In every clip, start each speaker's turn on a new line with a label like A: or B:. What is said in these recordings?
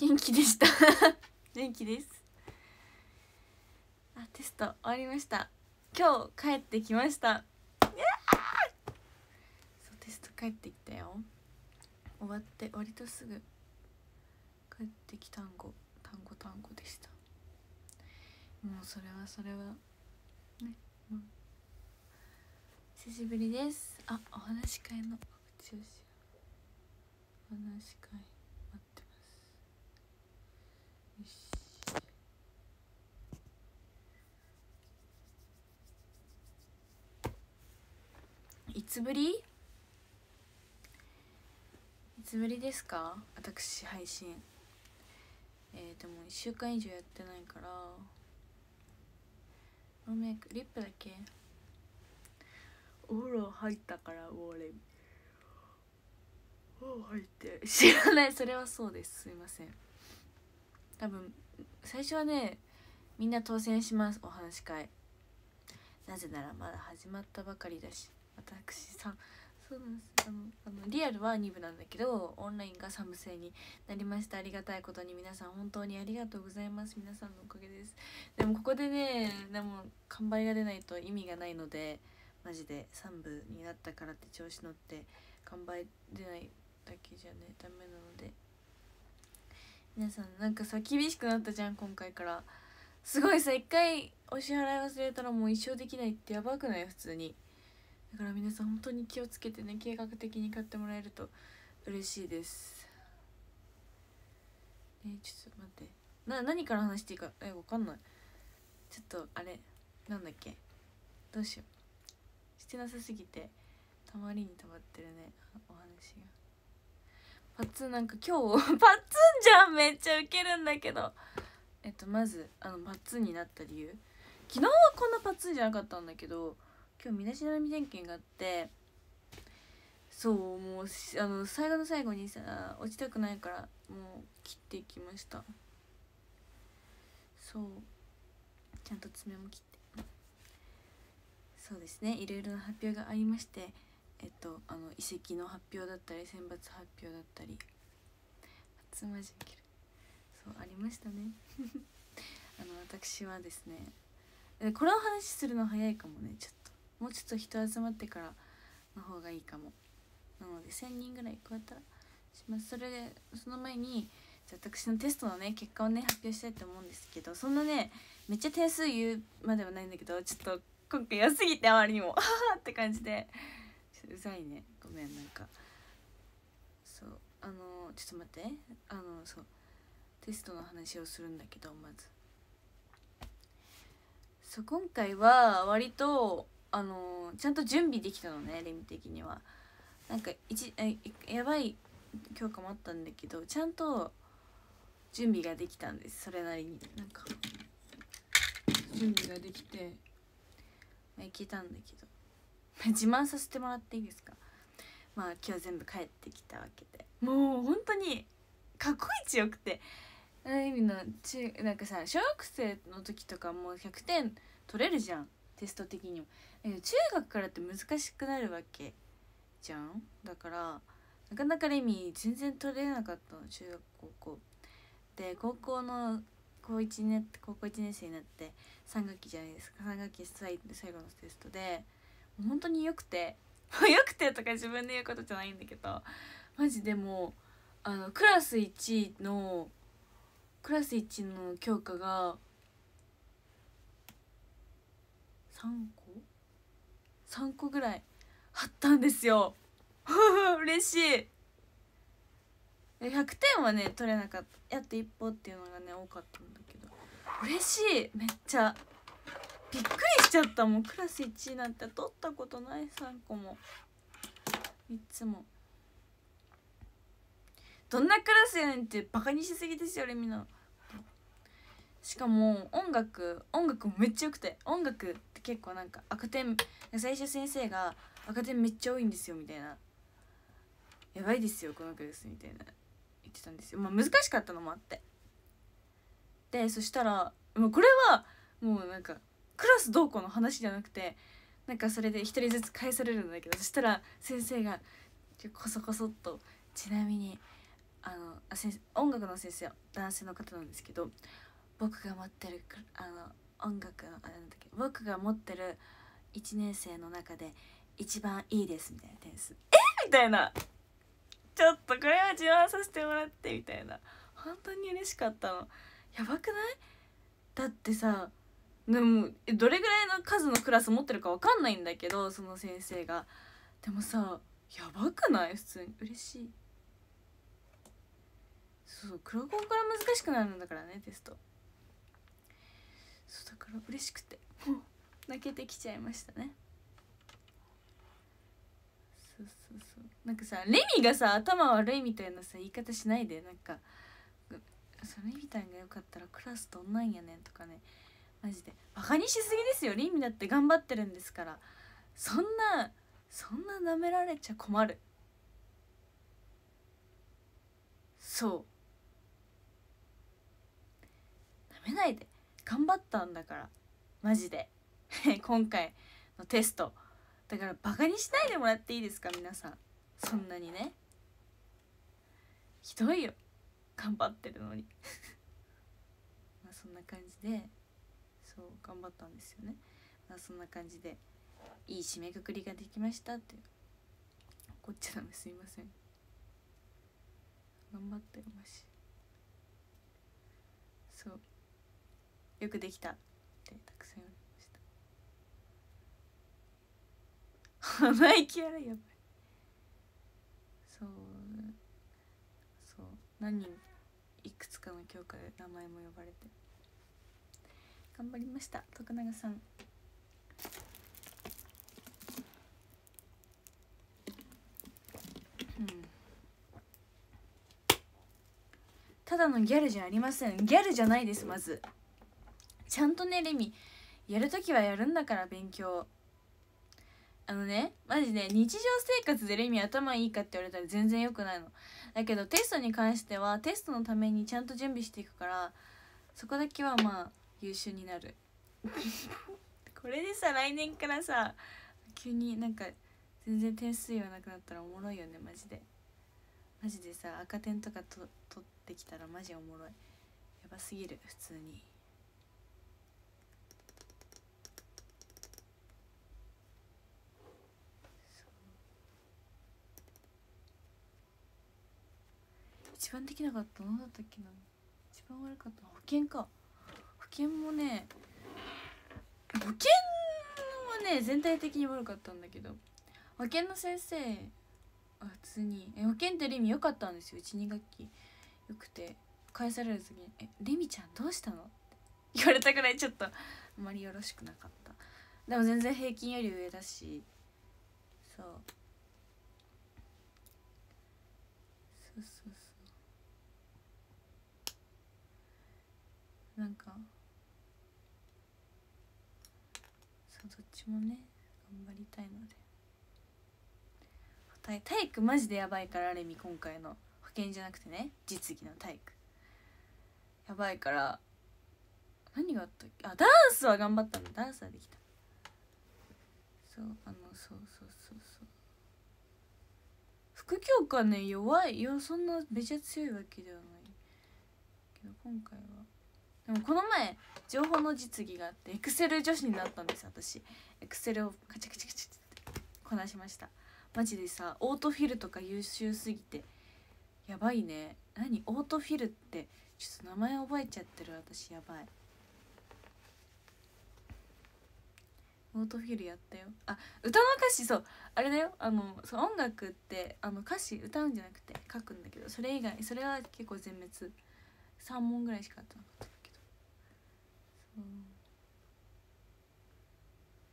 A: 元気でした。元気です。あテスト終わりました。今日帰ってきました。そうテスト帰ってきたよ。終わって割とすぐ帰ってき単語単語単語でした。もうそれはそれはね、うん、久しぶりです。あお話し会の告知をしよう。お話し会待ってますよしいつぶり？いつぶりですか？私配信。えー、でも1週間以上やってないから。ノーメイクリップだけ？お風呂入ったから俺お風呂入って知らない。それはそうです。すいません。多分最初はねみんな当選します。お話し会。なぜならまだ始まったばかりだし私さそうなんですあのあのリアルは2部なんだけどオンラインが3部制になりました。ありがたいことに皆さん本当にありがとうございます。皆さんのおかげです。でもここでねでも完売が出ないと意味がないのでマジで3部になったからって調子乗って完売出ないだけじゃねダメなので。皆さんなんかさ厳しくなったじゃん今回から。すごいさ一回お支払い忘れたらもう一生できないってやばくない？普通に。だから皆さん本当に気をつけてね計画的に買ってもらえると嬉しいです。えちょっと待って。な何から話していいかえわかんない。ちょっとあれなんだっけ。どうしよう。してなさすぎてたまりにたまってるねお話が。パッツンなんか今日 パッツンじゃんめっちゃウケるんだけど。えっとまずあのパッツンになった理由。昨日はこんなパッツンじゃなかったんだけど今日身だしなみ点検があってそうもうあの最後の最後にさ落ちたくないからもう切っていきました。そう。ちゃんと爪も切って。そうですね。いろいろな発表がありましてえっとあの遺跡の発表だったり選抜発表だったり初マジ切る。そうありましたね。あの私はですねこれを話するの早いかもね。ちょっもうちょっと人集まってからの方がいいかも。なので1000人ぐらいこうやったらします。それでその前にじゃ私のテストのね結果をね発表したいと思うんですけどそんなねめっちゃ点数言うまではないんだけどちょっと今回安すぎてあまりにも あって感じでうざいね。ごめんなんか。そう。あのちょっと待って。あのそう。テストの話をするんだけどまず。そう今回は割とあのちゃんと準備できたのねレミ的には。なんか一やばい教科もあったんだけどちゃんと準備ができたんですそれなりに。なんか準備ができて、まあ、いけたんだけど。自慢させてもらっていいですか？まあ今日全部帰ってきたわけで。もう本当にかっこいいちよくて。ある意味の中なんかさ小学生の時とかもう100点取れるじゃん。テスト的にも。中学からって難しくなるわけじゃん？だからなかなかレミ全然取れなかったの中学高校。で高校の高1年高校1年生になって3学期じゃないですか。3学期最最後のテストで本当によくて よくてとか自分で言うことじゃないんだけどマジでもあのクラス1のクラス1の教科が3個？3個ぐらい貼ったんですよ。嬉しい。100点はね取れなかった。やっと一歩っていうのがね多かったんだけど。嬉しい。めっちゃ。びっくりしちゃったもん。クラス1位なんて取ったことない。3個も。いつも。どんなクラスやねんってバカにしすぎですよレミナしかも音楽音楽もめっちゃよくて音楽って結構なんか赤点最初先生が赤点めっちゃ多いんですよみたいな。やばいですよこのクラスみたいな。言ってたんですよ。まあ難しかったのもあって。でそしたらもうこれはもうなんかクラスどうこの話じゃなくてなんかそれで一人ずつ返されるんだけどそしたら先生がこそこそっとちなみにあのあ先音楽の先生は男性の方なんですけど僕が持ってるあの音楽のあれなんだっけ僕が持ってる1年生の中で一番いいですみたいな点数。え？みたいな。ちょっとこれは自慢させてもらってみたいな。本当に嬉しかったの。やばくない？だってさでもどれぐらいの数のクラス持ってるか分かんないんだけどその先生が。でもさやばくない？普通に。嬉しい。そう黒コンから難しくなるんだからねテスト。そうだから嬉しくて泣けてきちゃいましたね。そうそうそう。なんかさレミがさ頭悪いみたいなさ言い方しないで。なんかそれみたいがよかったらクラスどんなんやねんとかね。マジで。バカにしすぎですよ。リンミだって頑張ってるんですから。そんなそんな舐められちゃ困る。そう。舐めないで頑張ったんだから。マジで。今回のテスト。だからバカにしないでもらっていいですか？皆さん。そんなにね。ひどいよ。頑張ってるのに。まあそんな感じで。そう頑張ったんですよね。まあそんな感じで。いい締めくくりができましたって怒っちゃダメすいません。頑張ってよマジそうよくできた。ってたくさん言われました。鼻息荒いやばい。そうそう。何人いくつかの教科で名前も呼ばれて。頑張りました徳永さん。うん。ただのギャルじゃありません。ギャルじゃないですまず。ちゃんとねレミやるときはやるんだから勉強。あのねマジで日常生活でレミ頭いいかって言われたら全然良くないの。だけどテストに関してはテストのためにちゃんと準備していくからそこだけはまあ優秀になる。これでさ来年からさ急になんか全然点数言わなくなったらおもろいよねマジで。マジでさ赤点とかと取ってきたらマジおもろい。やばすぎる普通に一番できなかった。何だったっけな。一番悪かった。保険か。保険もね保険はね全体的に悪かったんだけど。保険の先生普通に。え保険ってレミ良かったんですよ。12学期。よくて。返される時に「えレミちゃんどうしたの?」って言われたぐらいちょっとあまりよろしくなかった。でも全然平均より上だし。そうそうそうそうなんかそうどっちもね頑張りたいので。体体育マジでやばいからレミ今回の。保険じゃなくてね実技の体育。やばいから何があったっけ？あダンスは頑張ったんだダンスはできた。そうあのそうそうそうそう。副教科ね弱い。いやそんなめちゃ強いわけではない。けど今回はでもこの前情報の実技があってエクセル女子になったんです私。エクセルをカチャカチャカチャってこなしました。マジでさオートフィルとか優秀すぎて。やばいね。何？オートフィルってちょっと名前覚えちゃってる私。やばい。オートフィルやったよ。あ歌の歌詞そう。あれだよ。あのそう音楽ってあの歌詞歌うんじゃなくて書くんだけどそれ以外それは結構全滅。3問ぐらいしかあったなかった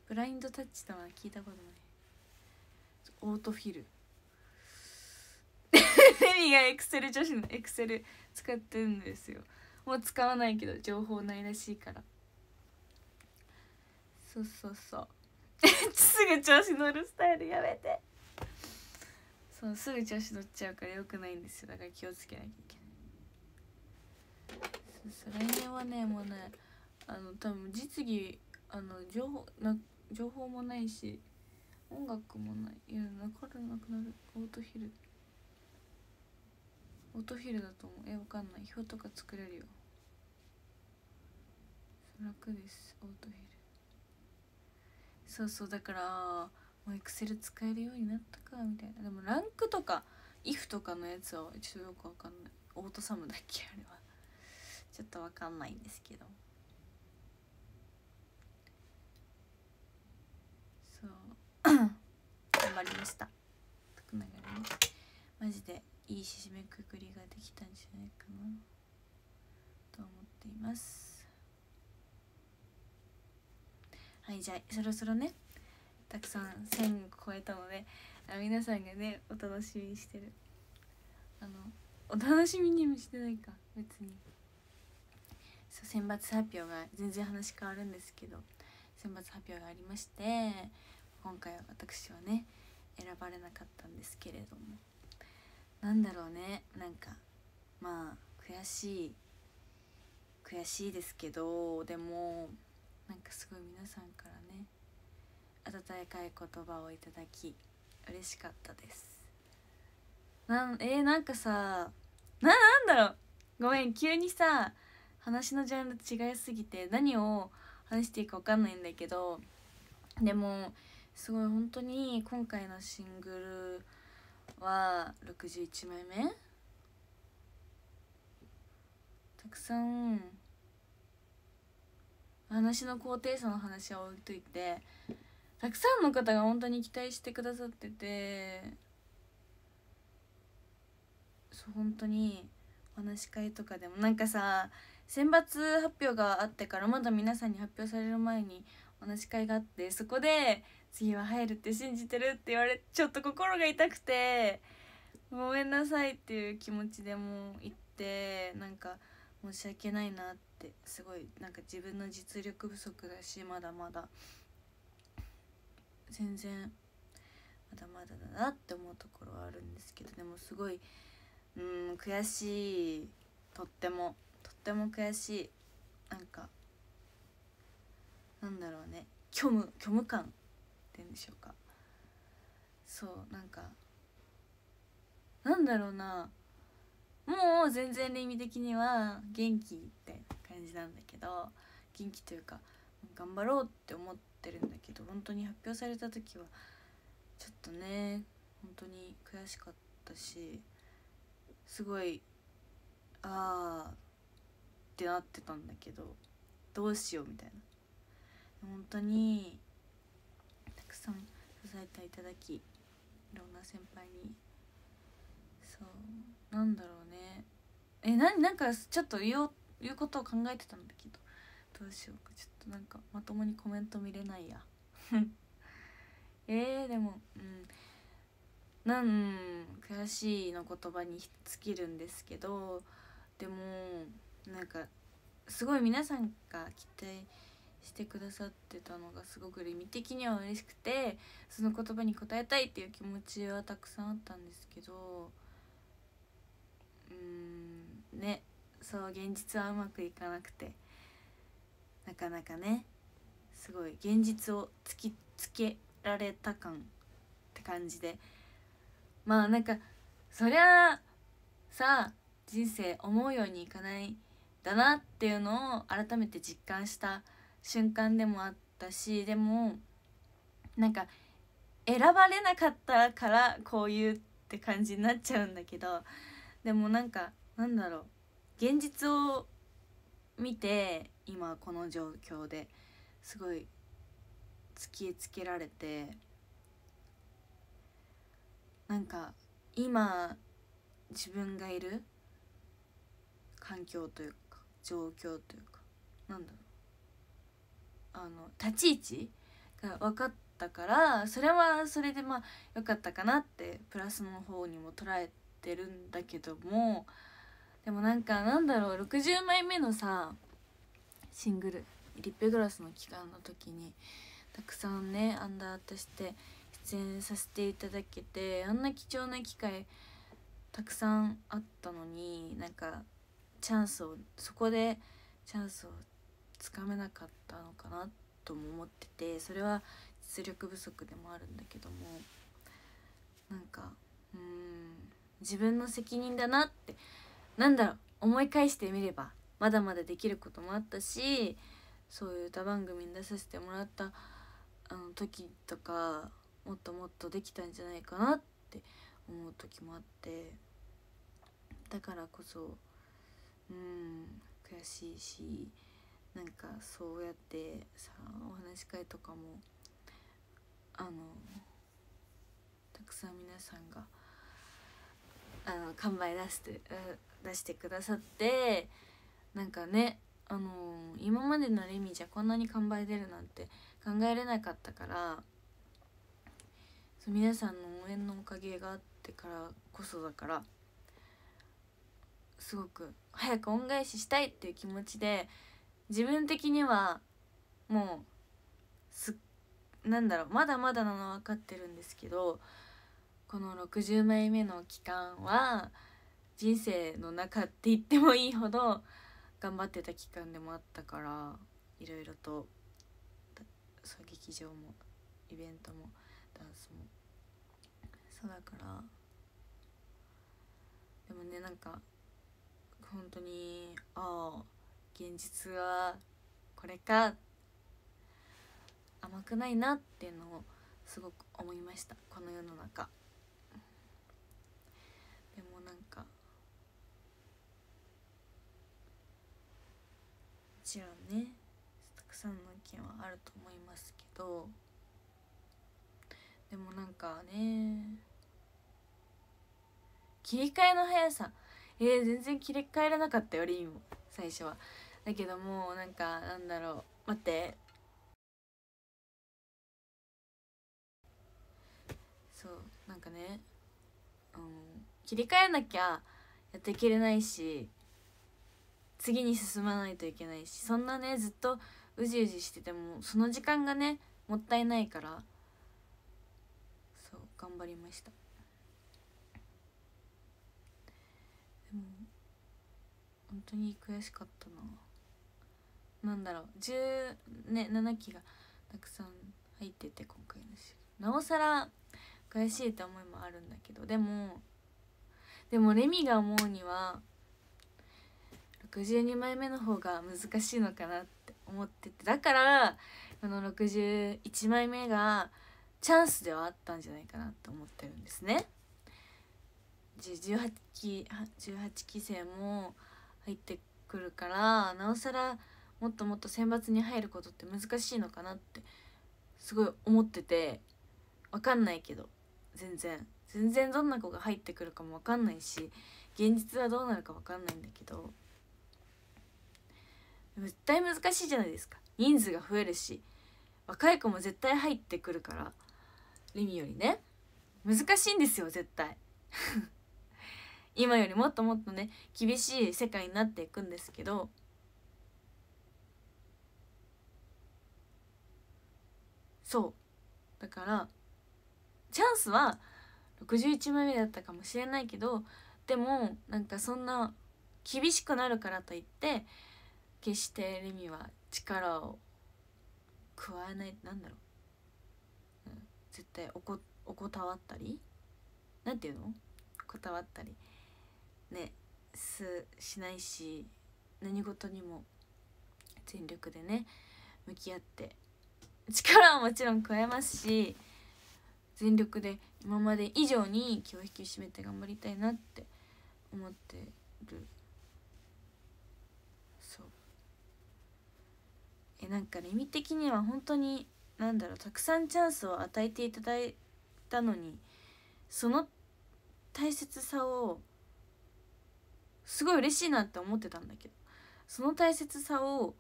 A: ブラインドタッチとは聞いたことない。オートフィル。レミがエクセル女子のエクセル使ってるんですよ。もう使わないけど情報ないらしいから。そうそうそう。すぐ調子乗るスタイルやめて。そうすぐ調子乗っちゃうからよくないんですよ。だから気をつけなきゃいけない。そうそう来年はねもうねあの多分実技あの情報な情報もないし音楽もない。いやなかるなくなる。オートヒル。オートフィルだと思う。えわかんない。表とか作れるよ。楽です。オートフィル。そうそうだからもうエクセル使えるようになったかみたいな。でもランクとか if とかのやつはちょっとよくわかんない。オートサムだっけあれは。ちょっとわかんないんですけどそう頑張りました。徳永ねマジでいい締めくくりができたんじゃないかなと思っています。はいじゃあそろそろねたくさん1000超えたのであ皆さんがねお楽しみにしてる。あのお楽しみにもしてないか別に。そう選抜発表が全然話変わるんですけど選抜発表がありまして今回は私はね選ばれなかったんですけれども。なんだろうね。なんかまあ悔しい悔しいですけどでもなんかすごい皆さんからね温かい言葉をいただき嬉しかったです。なんえー、なんかさななんだろう。ごめん急にさ話のジャンル違いすぎて何を話していいか分かんないんだけどでもすごい本当に今回のシングルは61枚目。たくさん話の高低差の話は置いといてたくさんの方が本当に期待してくださっててそう本当にお話し会とかでもなんかさ選抜発表があってからまだ皆さんに発表される前にお話し会があってそこで次は入るって信じてるって言われちょっと心が痛くてごめんなさいっていう気持ちでも言ってなんか申し訳ないなってすごいなんか自分の実力不足だしまだまだ。全然まだまだだなって思うところはあるんですけどでもすごいうん悔しい。とってもとっても悔しい。なんかなんだろうね。虚無虚無感。てんでしょうか。そうなんかなんだろうな。もう全然意味的には元気って感じなんだけど元気というか頑張ろうって思ってるんだけど本当に発表された時はちょっとね本当に悔しかったしすごいああってなってたんだけどどうしようみたいな。本当にさん支えていただきいろんな先輩に。そうなんだろうね。えななんかちょっと言おう言うことを考えてたんだけどどうしようか。ちょっとなんかまともにコメント見れないや。えー、でもうん。なん悔しいの言葉に尽きるんですけどでもなんかすごい皆さんが期待してくださってたのがすごく意味的には嬉しくてその言葉に応えたいっていう気持ちはたくさんあったんですけどうんねそう現実はうまくいかなくてなかなかねすごい現実を突きつけられた感って感じでまあなんかそりゃあさ人生思うようにいかないだなっていうのを改めて実感した瞬間でもあったしでもなんか選ばれなかったからこういうって感じになっちゃうんだけどでもなんかなんだろう現実を見て今この状況ですごい突きつけられてなんか今自分がいる環境というか状況というかなんだろう。あの立ち位置が分かったからそれはそれでまあ良かったかなってプラスの方にも捉えてるんだけどもでもなんかなんだろう60枚目のさシングル「リップグラス」の期間の時にたくさんねアンダーとして出演させていただけてあんな貴重な機会たくさんあったのになんかチャンスをそこでチャンスをつかめなかったのかなとも思っててそれは実力不足でもあるんだけどもなんかうん自分の責任だなってなんだろう思い返してみればまだまだできることもあったしそういう歌番組に出させてもらったあの時とかもっともっとできたんじゃないかなって思う時もあってだからこそうん悔しいしなんかそうやってさお話し会とかもあのたくさん皆さんがあの完売出して出してくださってなんかねあの今までのレミじゃこんなに完売出るなんて考えれなかったからそう皆さんの応援のおかげがあってからこそだからすごく早く恩返ししたいっていう気持ちで自分的にはもうすなんだろうまだまだなの分かってるんですけどこの60枚目の期間は人生の中って言ってもいいほど頑張ってた期間でもあったからいろいろとそう劇場もイベントもダンスも。そうだからでもねなんか本当にああ現実はこれか甘くないなっていうのをすごく思いました。この世の中。でもなんかもちろんねたくさんの意見はあると思いますけどでもなんかね切り替えの速さ。えー、全然切り替えられなかったよリンも最初は。だけどもうなんかなんだろう。待って。そうなんかね、うん、切り替えなきゃやっていけれないし次に進まないといけないしそんなねずっとうじうじしててもその時間がねもったいないからそう頑張りました。でも本当に悔しかったな。なんだろう。17、ね、期がたくさん入ってて今回の週なおさら悔しいって思いもあるんだけど。でもでもレミが思うには62枚目の方が難しいのかなって思ってて。だからこの61枚目がチャンスではあったんじゃないかなと思ってるんですね。18期18期生も入ってくるからなおさらもっともっと選抜に入ることって難しいのかなってすごい思ってて分かんないけど全然。全然どんな子が入ってくるかも分かんないし現実はどうなるか分かんないんだけど絶対難しいじゃないですか。人数が増えるし若い子も絶対入ってくるからリミよりね。難しいんですよ絶対。今よりもっともっとね厳しい世界になっていくんですけどそう。だからチャンスは61枚目だったかもしれないけどでもなんかそんな厳しくなるからといって決してレミは力を加えないなんだろう、うん、絶対おこおこたわったりなんていうの？こたわったり。ねすしないし何事にも全力でね向き合って力はもちろん加えますし全力で今まで以上に気を引き締めて頑張りたいなって思ってる。そう。えなんかね意味的には本当に何だろうたくさんチャンスを与えていただいたのにその大切さをすごい嬉しいなって思ってたんだけどその大切さを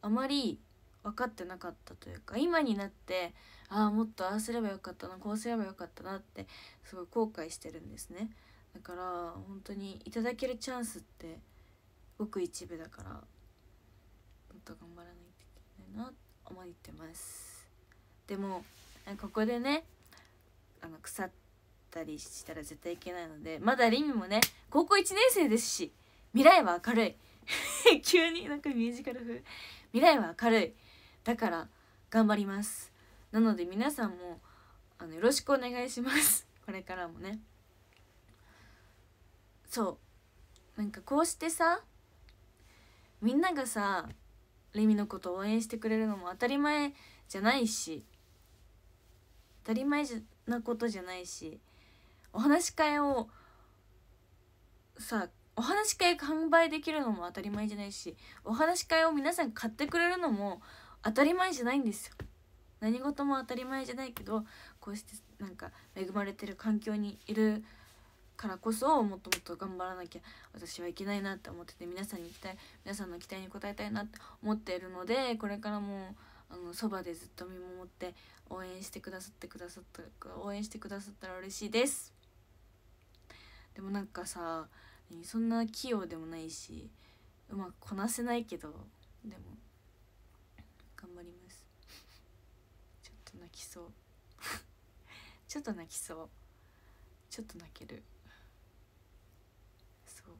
A: あまり分かってなかったというか今になってああもっとああすればよかったなこうすればよかったなってすごい後悔してるんですね。だから本当にいただけるチャンスってごく一部だからもっと頑張らないといけないなと思ってます。でもここでねあの腐ったりしたら絶対いけないのでまだリミもね高校1年生ですし未来は明るい。急になんかミュージカル風。未来は明るい。だから頑張ります。なので皆さんもあのよろしくお願いします。これからもね。そう。なんかこうしてさみんながさレミのこと応援してくれるのも当たり前じゃないし当たり前なことじゃないしお話し会をさお話し会販売できるのも当たり前じゃないしお話し会を皆さん買ってくれるのも当たり前じゃないんですよ。何事も当たり前じゃないけどこうしてなんか恵まれてる環境にいるからこそもっともっと頑張らなきゃ私はいけないなって思ってて皆さんに期待皆さんの期待に応えたいなって思っているのでこれからもあのそばでずっと見守って応援してくださってくださった応援してくださったら嬉しいです。でもなんかさそんな器用でもないしうまくこなせないけどでも頑張ります。ちょっと泣きそう。ちょっと泣きそう。ちょっと泣ける。そう。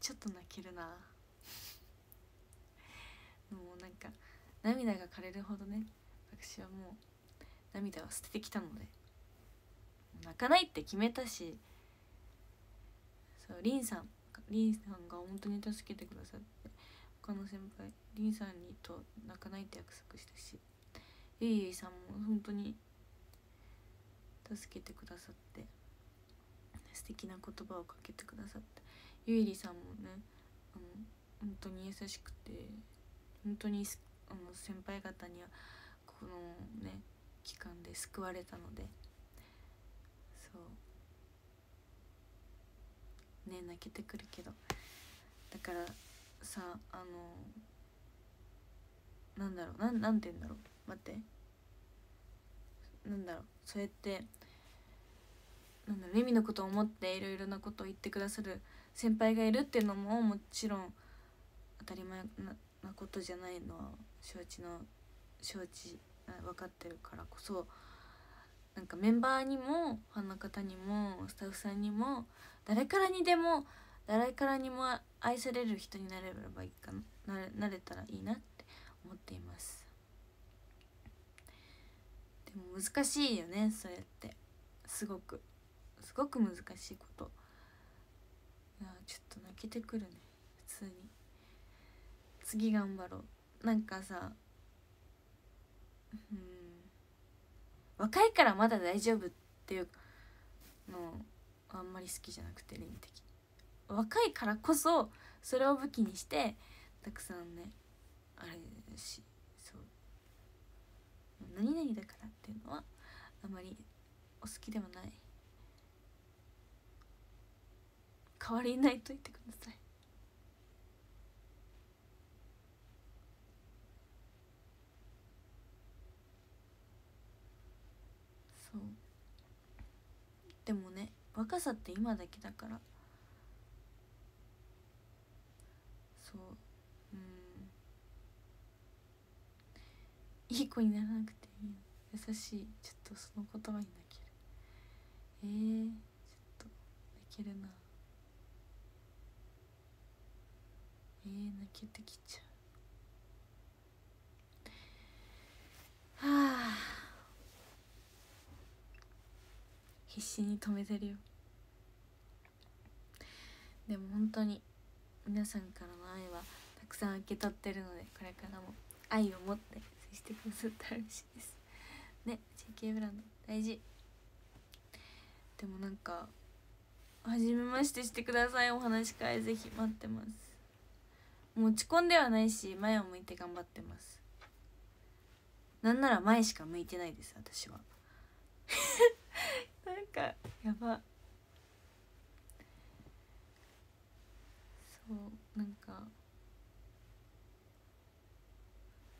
A: ちょっと泣けるな。もうなんか涙が枯れるほどね。私はもう涙を捨ててきたので。泣かないって決めたし。そうリンさんリンさんが本当に助けてくださって。他の先輩リンさんにと泣かないって約束したしゆいゆいさんも本当に助けてくださって素敵な言葉をかけてくださってゆいりさんもねあの本当に優しくて本当にあの先輩方にはこのね期間で救われたのでそう。ね泣けてくるけど。だからさあのなんだろうなんなんて言うんだろう。待って。なんだろう。そうやってなんだろうレミのことを思っていろいろなことを言ってくださる先輩がいるっていうのももちろん当たり前ななことじゃないのは承知の承知分かってるからこそなんかメンバーにもファンの方にもスタッフさんにも誰からにでも誰からにも愛される人になれればいいかななれたらいいなって思っています。でも難しいよねそれって。すごくすごく難しいこと。いやちょっと泣けてくるね。普通に。次頑張ろう。なんかさう。ん若いからまだ大丈夫っていうのあんまり好きじゃなくて倫的若いからこそそれを武器にしてたくさんねあれしそう。何々だからっていうのはあまりお好きではない。代わりないと言ってください。そう。でもね若さって今だけだからそううんいい子にならなくていい。優しい。ちょっとその言葉に泣ける。えー、ちょっと泣けるな。えー、泣けてきちゃう。はあ。必死に止めてるよ。でも本当に皆さんからの愛はたくさん受け取ってるのでこれからも愛を持ってしてくださったら嬉しいです。ね JK ブランド大事。でもなんか初めましてしてください。お話し会ぜひ待ってます。持ち込んではないし前を向いて頑張ってます。なんなら前しか向いてないです私は。なんかやば。そうなんか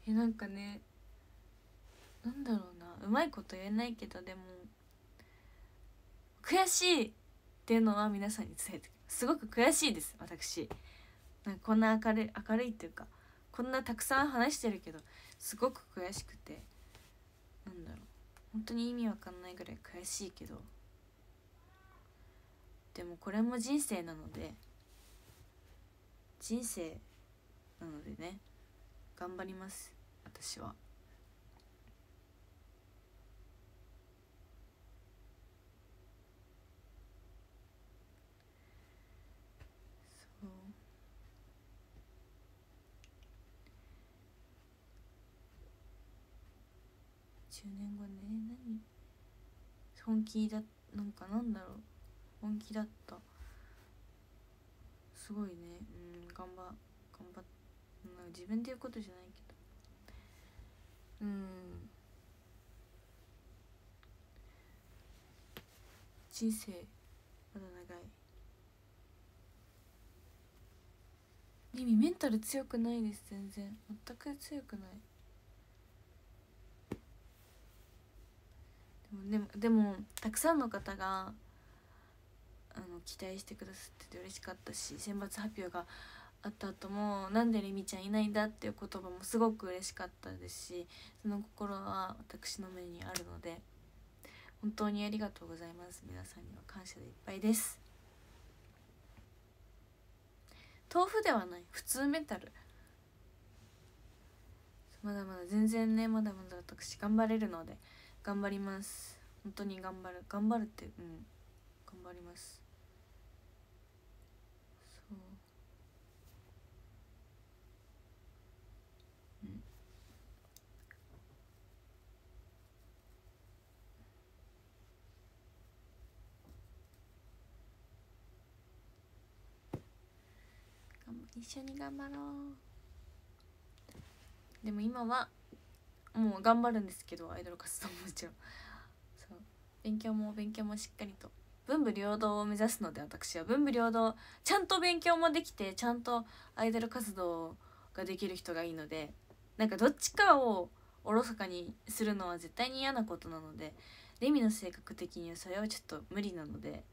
A: えなんかねなんだろうな。うまいこと言えないけどでも悔しいっていうのは皆さんに伝えてすごく悔しいです私。なんかこんな明るい明るいっていうかこんなたくさん話してるけどすごく悔しくて。なんだろう。本当に意味わかんないぐらい悔しいけど。でもこれも人生なので人生なのでね頑張ります。私は。そう。10年後ね何？本気だなんかなんだろう。本気だった。すごいね。うん頑張頑張うん自分で言うことじゃないうん。人生まだ長い。リミメンタル強くないです。全然。全く強くない。でもでもでもたくさんの方があの期待してくださってて嬉しかったし選抜発表があった後もなんでレミちゃんいないんだっていう言葉もすごく嬉しかったですしその心は私の目にあるので本当にありがとうございます。皆さんには感謝でいっぱいです。豆腐ではない。普通メタル。まだまだ全然ねまだまだ私頑張れるので頑張ります。本当に頑張る。頑張るってうん。頑張りますそううん頑張一緒に頑張ろう。でも今はもう頑張るんですけどアイドル活動ももちろん。そう。勉強も勉強もしっかりと。文武両道を目指すので私は文武両道ちゃんと勉強もできてちゃんとアイドル活動ができる人がいいのでなんかどっちかをおろそかにするのは絶対に嫌なことなのでレミの性格的にはそれはちょっと無理なので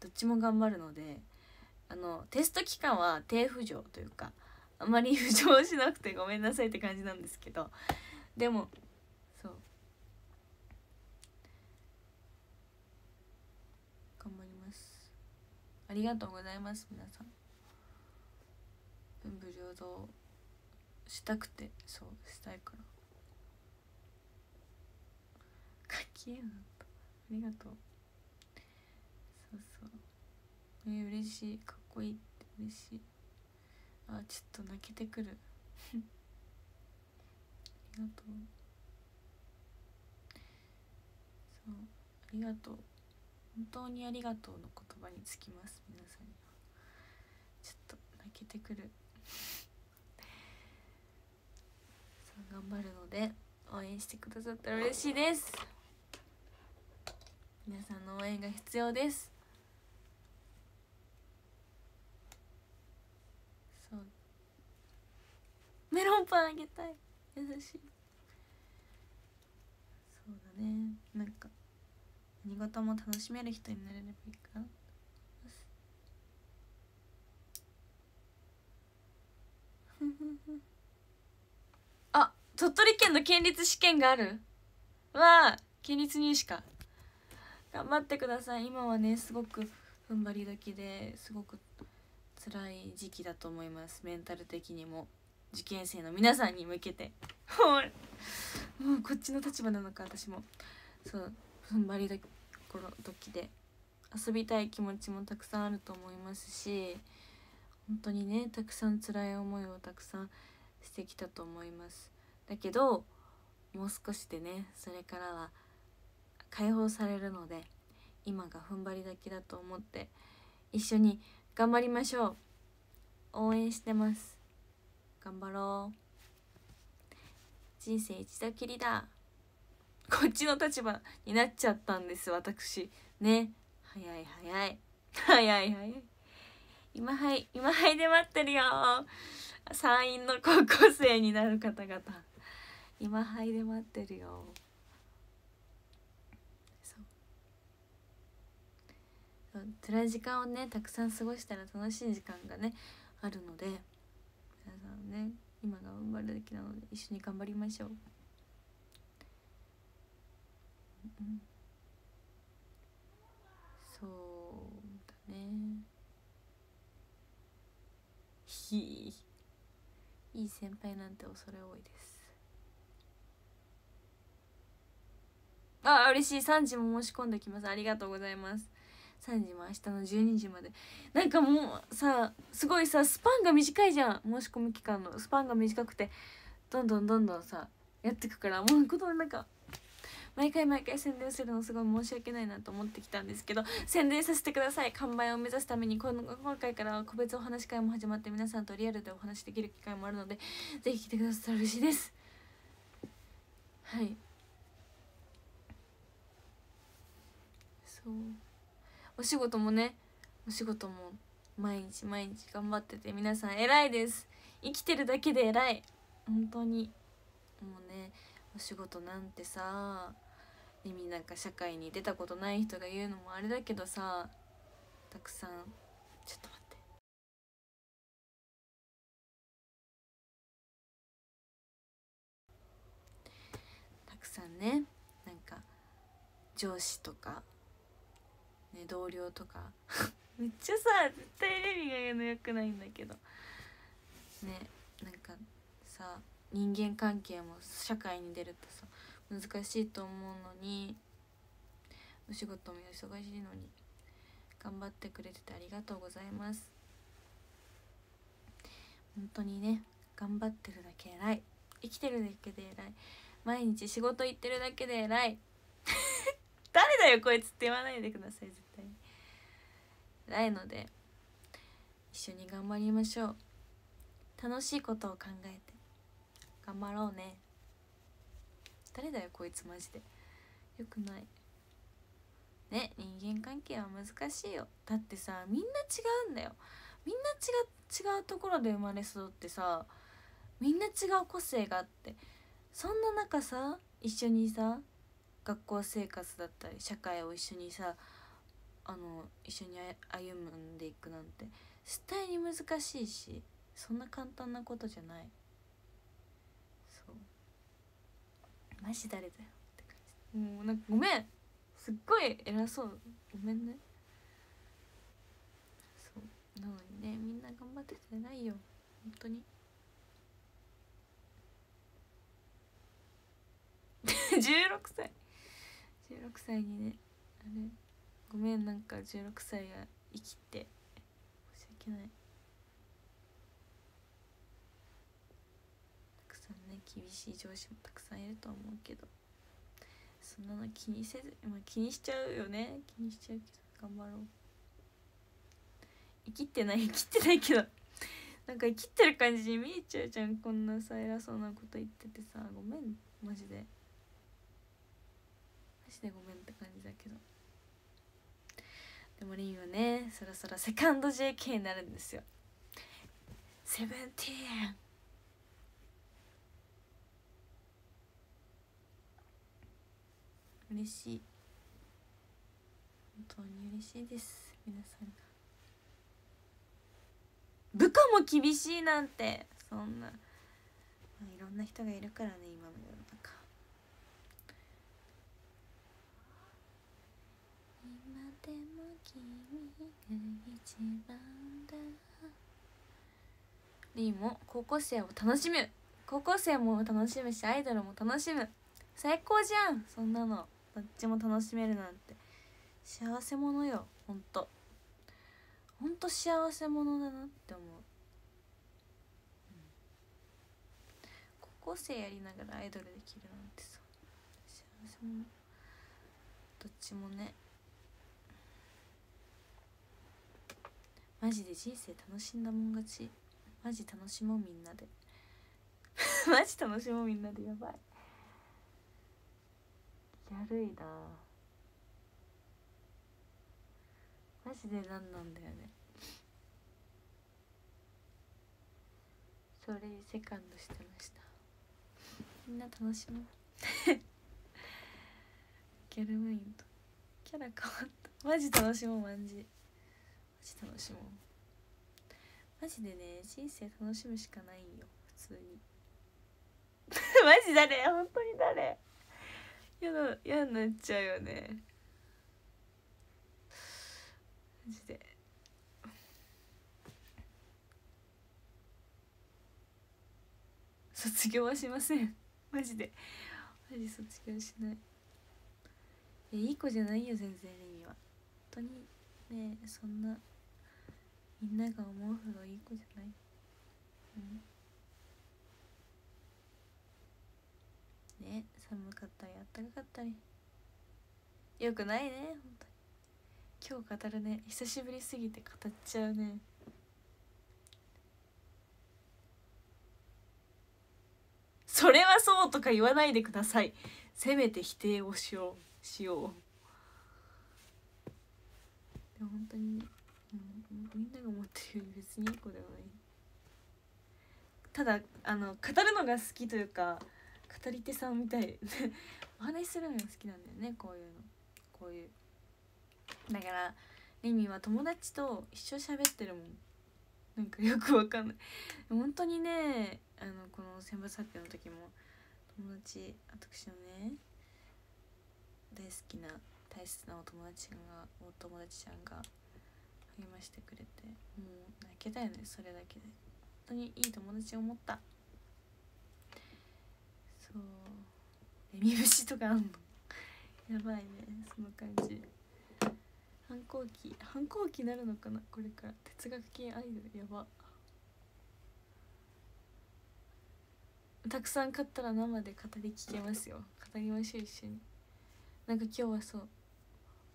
A: どっちも頑張るのであのテスト期間は低浮上というかあまり浮上しなくてごめんなさいって感じなんですけどでもそう。頑張ります。ありがとうございます皆さん。文武両道したくてそうしたいから。書き絵だったありがとう。そうそう。えー、嬉しい。かこいいって嬉しい。あちょっと泣けてくる。ありがとう。そうありがとう。本当にありがとうの言葉につきます皆さんには。ちょっと泣けてくる。そう頑張るので応援してくださったら嬉しいです。皆さんの応援が必要ですそうメロンパンあげたい。優しい。そうだね。なんか何事も楽しめる人になれればいいかな。あ鳥取県の県立試験がある？わあ県立入試か。頑張ってください。今はねすごく踏ん張り時ですごく辛い時期だと思います。メンタル的にも。受験生の皆さんに向けて。もうこっちの立場なのか私も。そう踏ん張り時時で。遊びたい気持ちもたくさんあると思いますし本当にねたくさん辛い思いをたくさんしてきたと思います。だけどもう少しでねそれからは解放されるので今が踏ん張り時だと思って一緒に頑張りましょう。応援してます。頑張ろう。人生一度きりだ。こっちの立場になっちゃったんです私。ね。早い早い。早い早い。今はい今はいで待ってるよ。山陰の高校生になる方々。今はいで待ってるよ。そう。辛い時間をねたくさん過ごしたら楽しい時間がねあるので。ね。今が頑張る時なので一緒に頑張りましょう。うんそうだね。ひいい先輩なんて恐れ多いです。あ嬉しい。3時も申し込んできます。ありがとうございます。3時も明日の12時まで。なんかもうさすごいさスパンが短いじゃん。申し込み期間の。スパンが短くて。どんどんどんどんさやってくから。もうことなんか毎回毎回宣伝するのすごい申し訳ないなと思ってきたんですけど。宣伝させてください。完売を目指すために。この今回から個別お話会も始まって皆さんとリアルでお話できる機会もあるので。ぜひ来てくださったら嬉しいです。はい。そう。お仕事もねお仕事も毎日毎日頑張ってて皆さん偉いです。生きてるだけで偉い。本当に。もうねお仕事なんてさ意味なんか社会に出たことない人が言うのもあれだけどさたくさん。ちょっと待って。たくさんねなんか上司とかね同僚とか。めっちゃさ絶対レミが言うのよくないんだけど。ねなんかさ人間関係も社会に出るとさ難しいと思うのにお仕事も忙しいのに頑張ってくれててありがとうございます。本当にね頑張ってるだけ偉い。生きてるだけで偉い。毎日仕事行ってるだけで偉い。誰だよこいつって言わないでください絶対に偉いので一緒に頑張りましょう。楽しいことを考えて頑張ろうね。誰だよこいつマジで。よくない。ね人間関係は難しいよ。だってさみんな違うんだよ。みんな違う違うところで生まれ育ってさみんな違う個性があってそんな中さ一緒にさ学校生活だったり社会を一緒にさあの一緒に歩んでいくなんて絶対に難しいしそんな簡単なことじゃない。そう。マジ誰だよって感じ。もうなんかごめん。すっごい偉そう。ごめんね。そう。なのにねみんな頑張っててないよ。本当に。16歳。16歳にねあれ。ごめんなんか16歳が生きて申し訳ない。たくさんね厳しい上司もたくさんいると思うけどそんなの気にせず、まあ、気にしちゃうよね。気にしちゃうけど頑張ろう。生きてない生きてないけどなんか生きてる感じに見えちゃうじゃん。こんなさ偉そうなこと言っててさ。ごめんマジで。マジでごめんって感じだけど。でもリンはねそろそろセカンド JK になるんですよ。セブンティーン。嬉しい。本当に嬉しいです。皆さんが。部下も厳しいなんて。そんな、いろんな人がいるからね今の世の中今でも君が一番だ。リーも高校生を楽しむ。高校生も楽しむしアイドルも楽しむ。最高じゃんそんなの。どっちも楽しめるなんて。幸せ者よほんと。ほんと幸せ者だなって思う、うん、高校生やりながらアイドルできるなんてさ幸せ者。どっちもね。マジで人生楽しんだもん勝ち。マジ楽しもうみんなで。マジ楽しもうみんなでやばい。やるいな。マジで何なんだよね。それセカンドしてました。みんな楽しもう。ギャルマインド。キャラ変わった。マジ楽しもうマジ。ジ楽しもう。マジでね人生楽しむしかないよ普通に。マジ誰？本当に誰？嫌な嫌になっちゃうよね。マジで。卒業はしません。マジで。マジ卒業しない。いいい子じゃないよ全然レミは。本当にねそんなみんなが思うほどいい子じゃない。うん。ね寒かったりあったかかったり。よくないね本当に。今日語るね。久しぶりすぎて語っちゃうね。それはそうとか言わないでください。せめて否定をしよう。しよう。でも本当にね、みんなが思ってるより別にいい子ではない。ただあの語るのが好きというか語り手さんみたい。お話しするのが好きなんだよねこういうの。こういう。だからレミは友達と一生喋ってるもん。なんかよくわかんない。本当にねあのこの選抜発表の時も友達私のね大好きな大切なお友達がお友達ちゃんが励ましてくれてもう泣けたよねそれだけで。本当にいい友達を思った。そう。レミ節とかあんの？やばいねその感じ。反抗期反抗期なるのかな？これから。哲学系アイドル？やば。たくさん買ったら生で語り聞けますよ。語りましょう一緒に。なんか今日はそう。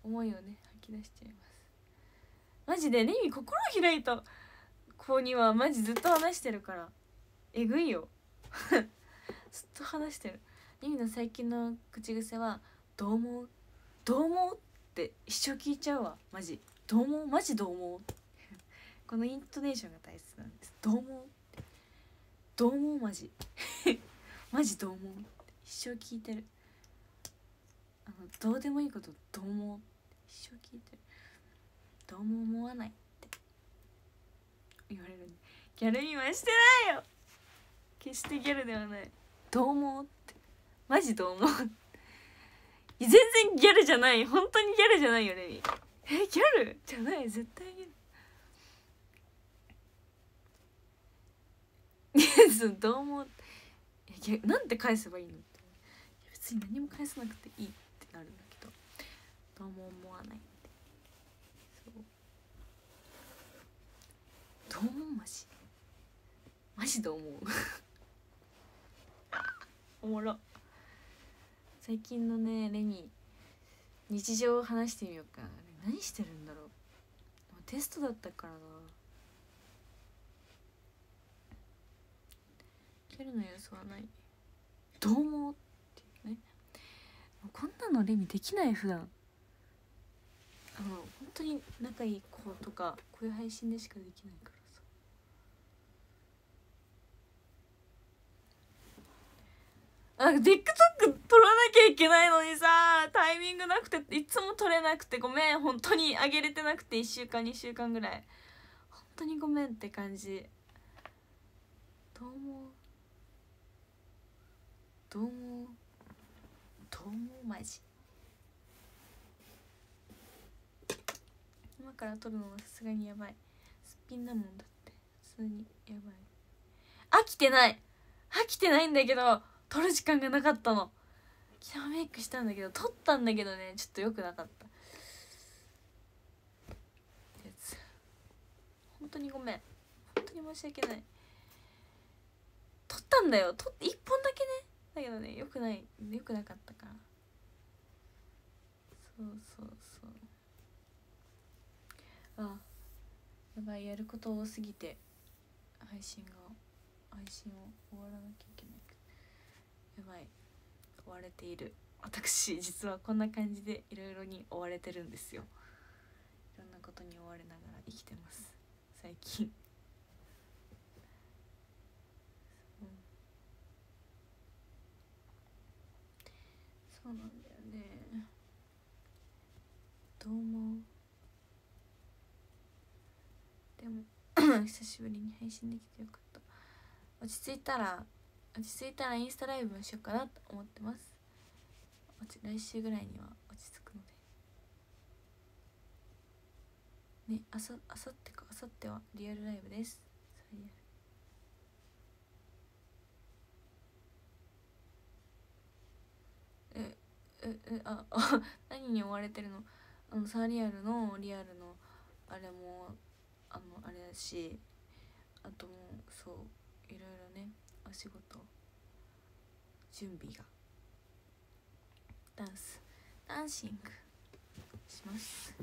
A: 思いをね。吐き出しちゃいます。マジでレミ心開いた。子にはマジずっと話してるから。えぐいよ。ずっと話してる。レミの最近の口癖は「どう思う？どう思う?」って一生聞いちゃうわ。マジ。どう思う？マジどう思う？このイントネーションが大切なんです。どう思う？どう思う？マジ。マジどう思う？一生聞いてる。あのどうでもいいことどう思う？一生聞いてる。どうも思わないって。言われる。ギャルにはしてないよ。決してギャルではない。どう思うって。マジどう思う全然ギャルじゃない。本当にギャルじゃないよレミえギャル？じゃない。絶対ギャル。そどう思う。いやなんて返せばいいのって。別に何も返さなくていいってなるんだけど。どうも思わないってそうどう思うマジ。マジどう思う？おもろ。最近のねレミ日常を話してみようか。何してるんだろう。テストだったからな。ギャルの様子はない。どう思うっていうね。こんなのレミできない普段。あの本当に仲いい子とかこういう配信でしかできないから。さあ TikTok 撮らなきゃいけないのにさタイミングなくていつも撮れなくてごめん本当にあげれてなくて1週間2週間ぐらい。本当にごめんって感じ。どう思う？どうもどうもマジ。今から撮るのはさすがにやばい。すっぴんなもんだって。普通にやばい。飽きてない。飽きてないんだけど撮る時間がなかったの。昨日メイクしたんだけど撮ったんだけどねちょっとよくなかった。本当にごめん。本当に申し訳ない。撮ったんだよ。撮って1本だけね。だけどねよくない。よくなかったから。そうそうそう。あやばい。やること多すぎて。配信が配信を終わらなきゃ。やばい。追われている。私実はこんな感じでいろいろに追われてるんですよ。いろんなことに追われながら生きてます。最近。そう。なんだよね。どう思う？でも 久しぶりに配信できてよかった。落ち着いたら落ち着いたらインスタライブをしようかなと思ってます。来週ぐらいには落ち着くので。ねあさあさってかあさってはリアルライブです。最悪。ええああ 何に追われてるの？あのサーリアルのリアルのあれもあのあれだしあともうそういろいろね。お仕事。準備が。ダンス。ダンシング。します。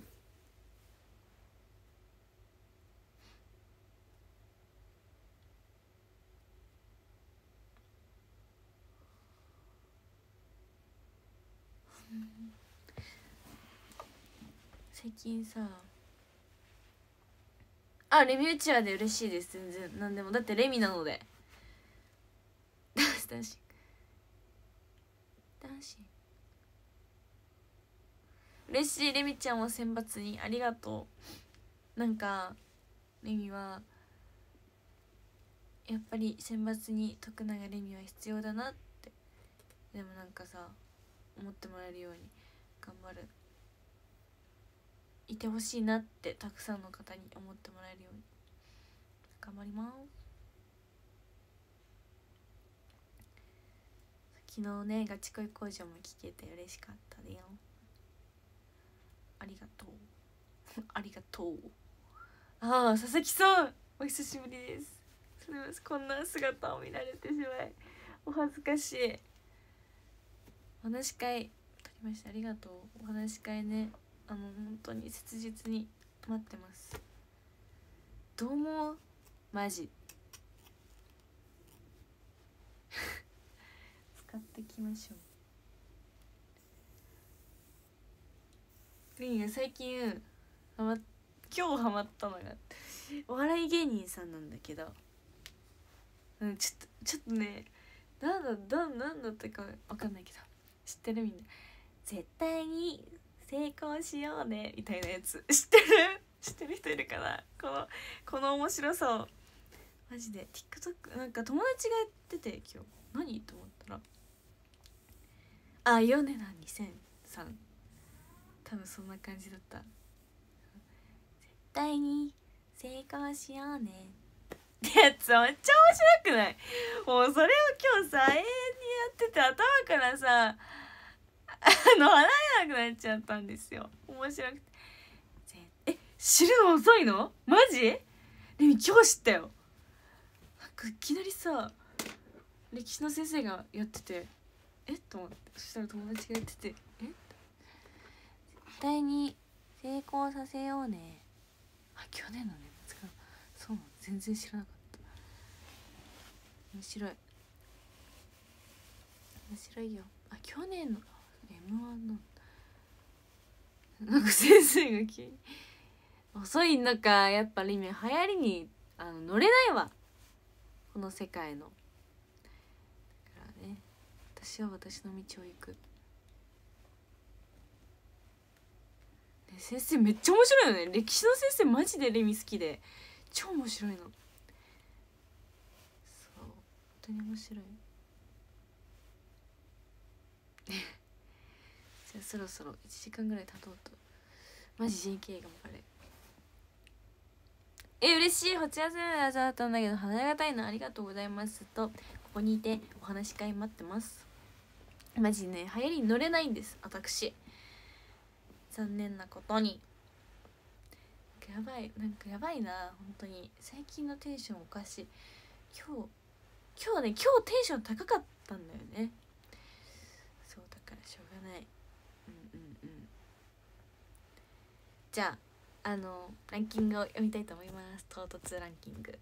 A: 最近さあレミうちわで嬉しいです。全然。何でも。だってレミなので。スダンシングダンシング嬉しいレミちゃんを選抜にありがとう。なんかレミはやっぱり選抜に徳永レミは必要だなって。でもなんかさ思ってもらえるように頑張る。いてほしいなってたくさんの方に思ってもらえるように。頑張ります。昨日ねガチ恋工場も聞けて嬉しかったでよ。ありがとう。ありがとう。ああ佐々木さんお久しぶりです。すみませんこんな姿を見られてしまいお恥ずかしい。お話し会取りました。ありがとう。お話し会ねあの本当に切実に待ってます。どうもマジ。使っていきましょう。リン最近ハマ今日ハマったのが。お笑い芸人さんなんだけど。うんちょっとちょっとねなんだなんなんだったかわかんないけど。知ってるみんな。絶対に成功しようね。みたいなやつ。知ってる？知ってる人いるかな？このこの面白さをマジで。TikTok なんか友達がやってて今日。何？と思ったらあヨネナ2003多分そんな感じだった。絶対に成功しようね。ってやつめっちゃ面白くない？もうそれを今日さ永遠にやってて頭からさあの払えなくなっちゃったんですよ。面白くて。え知るの遅いの？マジ？レミ今日知ったよ。なんかいきなりさ歴史の先生がやってて。え？っと思ってそしたら友達がやっててえ？絶対に成功させようね。あ去年の年末か。そうなの全然知らなかった。面白い。面白いよ。あ去年の M1 の。なんか先生が急に遅いのかやっぱり今流行りにあの乗れないわ。この世界の私は私の道を行く、ね、先生めっちゃ面白いよね。歴史の先生マジでレミ好きで。超面白いの。そう。本当に面白い。じゃあそろそろ1時間ぐらい経とうと。マジ JK 頑張れ。え嬉しい。8月の朝だったんだけど離れがたいの。ありがとうございます。とここにいてお話し会待ってます。マジね流行りに乗れないんです私。残念なことに。やばいなんかやばいな本当に。最近のテンションおかしい。今日今日ね今日テンション高かったんだよね。そうだからしょうがない。うんうんうん。じゃああのランキングを読みたいと思います。唐突ランキング。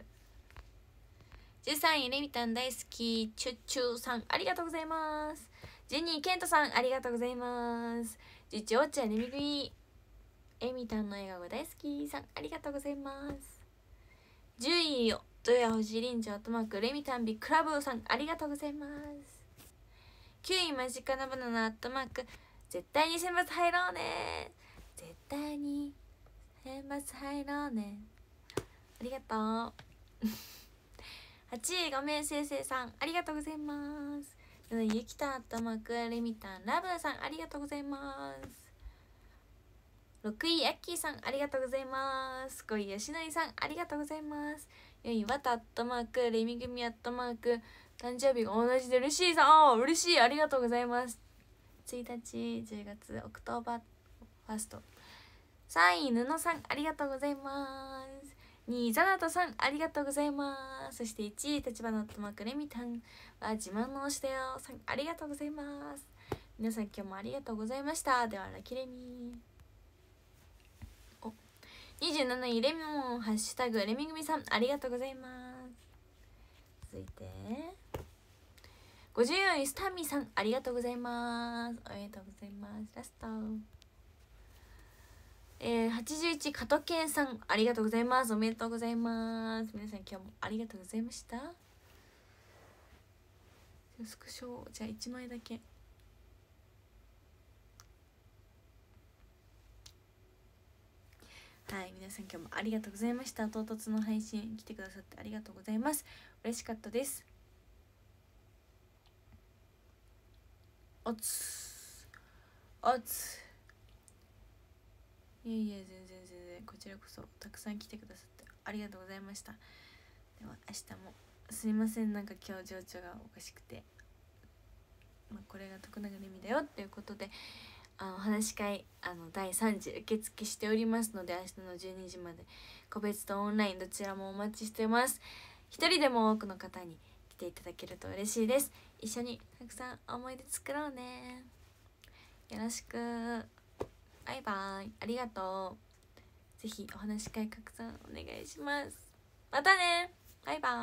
A: 13位レミタン大好き。チュッチュさんありがとうございます。12位ケントさんありがとうございます。11位おっちゃんレミグイエミタンの笑顔大好きさんありがとうございます。10位豊谷星臨場とマークレミタンビクラブさんありがとうございます。9位マジカナバナナアットマーク絶対に選抜入ろうね。絶対に選抜入ろうね。ありがとう。8位画面生成さんありがとうございます。ゆきたんアットマークレミタンラブさんありがとうございます。6位アッキーさんありがとうございます。5位よしのりさんありがとうございます。4位わたアットマークレミ組アットマーク誕生日が同じで嬉しいさんあ嬉しいありがとうございます。1日10月オクトーバー。ファースト3位布さんありがとうございます。2位ザナトさんありがとうございます。そして1位立花とマークレミタンは自慢の推しだよ。さんありがとうございます。皆さん今日もありがとうございました。ではラキレミお27位レミモンハッシュタグレミグミさんありがとうございます。続いて54位スタミさんありがとうございます。ありがとうございます。ラスト。えー、81加藤健さんありがとうございます。おめでとうございます。皆さん今日もありがとうございました。スクショじゃあ1枚だけ。はい皆さん今日もありがとうございました。唐突の配信来てくださってありがとうございます。嬉しかったです。おつ。おつ。いやいや全然全然。こちらこそたくさん来てくださってありがとうございました。では明日も。すいません。なんか今日情緒がおかしくて、まあ、これが徳永レミだよっていうことであの話し会あの第3次受付しておりますので明日の12時まで。個別とオンラインどちらもお待ちしてます。一人でも多くの方に来ていただけると嬉しいです。一緒にたくさん思い出作ろうね。よろしく。バイバイ。ありがとう。ぜひお話し会拡散お願いします。またね。バイバイ。